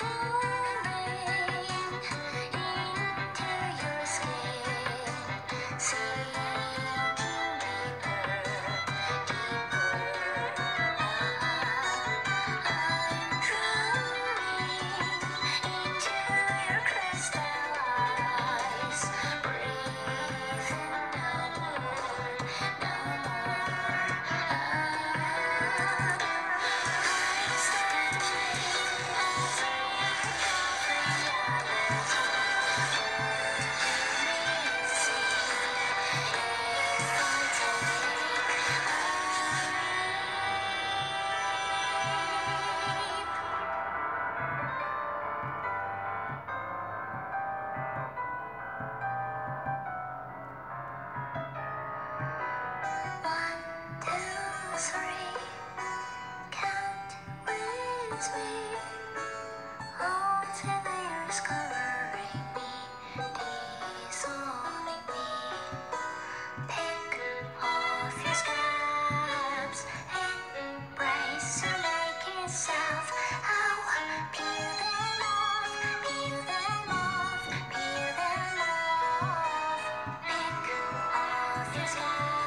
Oh. reminds Oh, it's in me me off your Embrace yourself Oh, peel them off Peel them off Peel them off off your